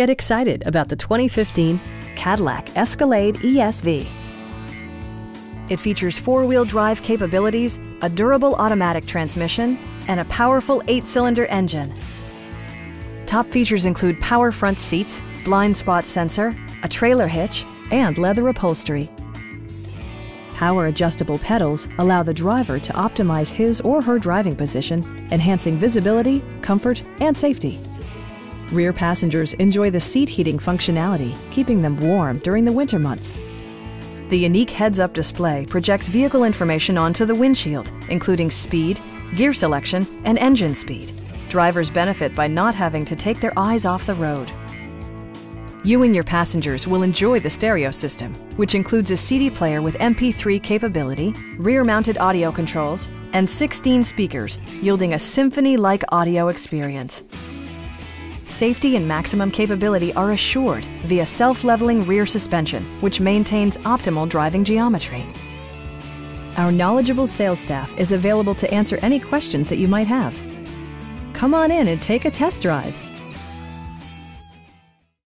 Get excited about the 2015 Cadillac Escalade ESV. It features four-wheel drive capabilities, a durable automatic transmission, and a powerful eight-cylinder engine. Top features include power front seats, blind spot sensor, a trailer hitch, and leather upholstery. Power adjustable pedals allow the driver to optimize his or her driving position, enhancing visibility, comfort, and safety. Rear passengers enjoy the seat heating functionality, keeping them warm during the winter months. The unique heads-up display projects vehicle information onto the windshield, including speed, gear selection, and engine speed. Drivers benefit by not having to take their eyes off the road. You and your passengers will enjoy the stereo system, which includes a CD player with MP3 capability, rear-mounted audio controls, and 16 speakers, yielding a symphony-like audio experience. Safety and maximum capability are assured via self-leveling rear suspension, which maintains optimal driving geometry. Our knowledgeable sales staff is available to answer any questions that you might have. Come on in and take a test drive.